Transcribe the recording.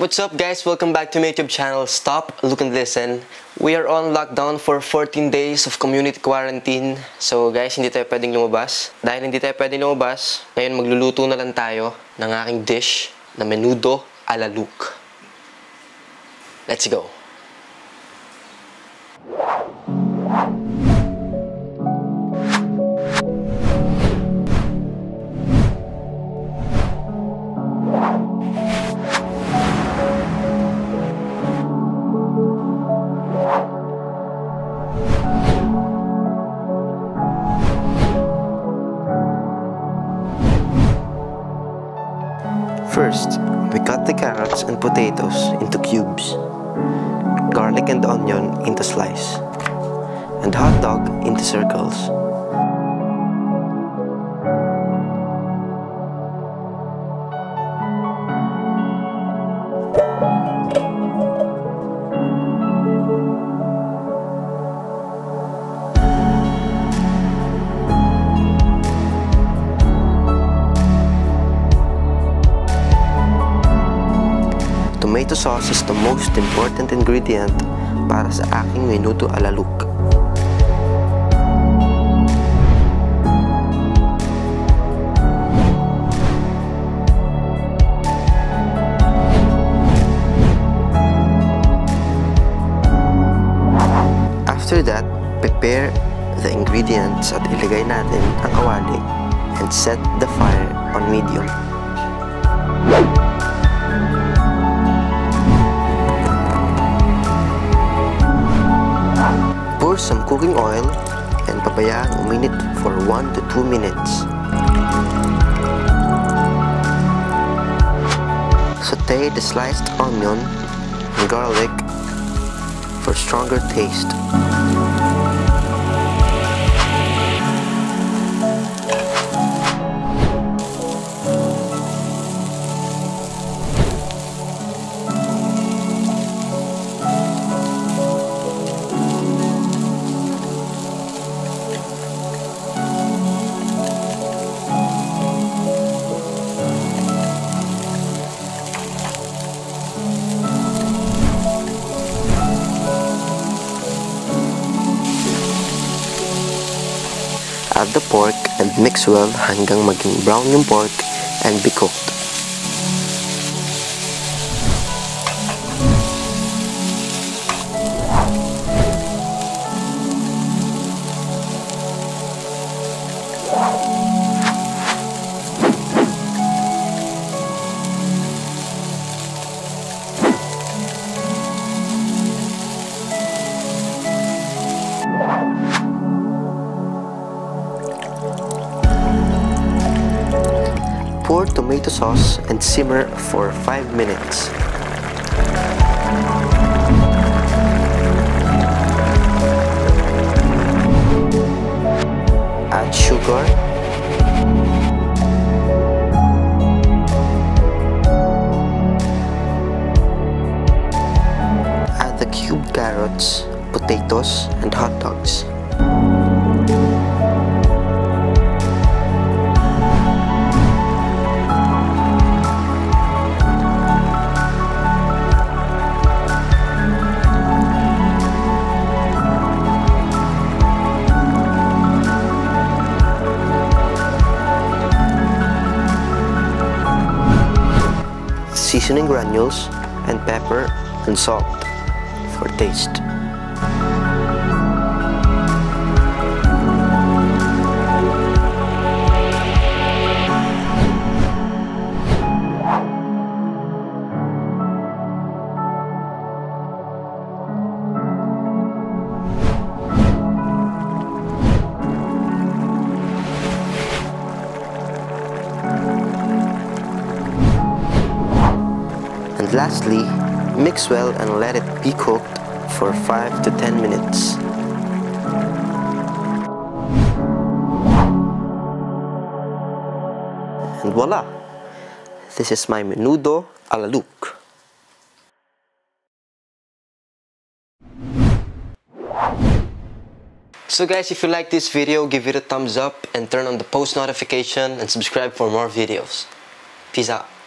What's up guys? Welcome back to my YouTube channel, Stop, Look and Listen. We are on lockdown for 14 days of community quarantine. So guys, hindi tayo pwedeng lumabas. Dahil hindi tayo pwedeng lumabas, ngayon magluluto na lang tayo ng aking dish na menudo a la Luke. Let's go! First, we cut the carrots and potatoes into cubes, garlic and onion into slice, and hot dog into circles. Tomato sauce is the most important ingredient para sa aking menudo alaluk. After that, prepare the ingredients at ilagay natin ang kawali and set the fire on medium. Cooking oil and pabayaan uminit for 1 to 2 minutes. Saute the sliced onion and garlic for stronger taste. Add the pork and mix well hanggang maging brown yung pork and be cooked. Pour tomato sauce and simmer for 5 minutes. Add sugar. Add the cubed carrots, potatoes, and hot dogs. Seasoning granules, and pepper and salt for taste. And lastly, mix well and let it be cooked for 5 to 10 minutes. And voila! This is my menudo a la. So guys, if you like this video, give it a thumbs up and turn on the post notification and subscribe for more videos. Peace out.